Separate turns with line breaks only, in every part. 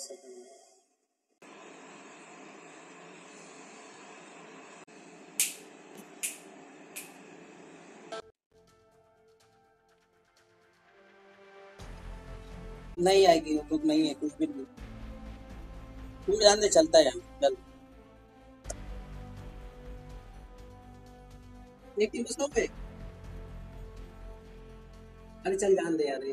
Second नहीं आएगी YouTube नहीं है, कुछ भी नहीं। तू ध्यान दे, चलता है चल। एक टीम पे? अरे चल, जान दे यार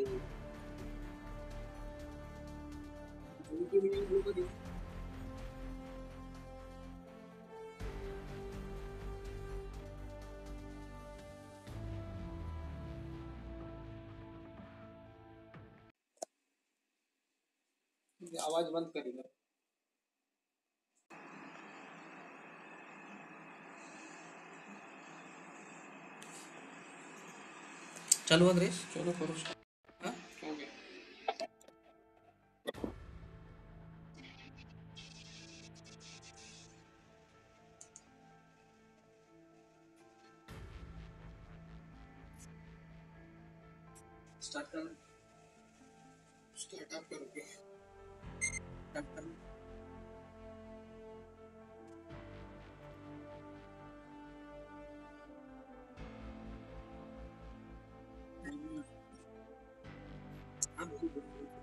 आवाज़ बंद करेगा
चलो अंग्रेज़
चलो करो।
स्टार्ट कर
स्टार्टअप करोगे
स्टार्ट कर हाँ बोल बोल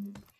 Mm-hmm.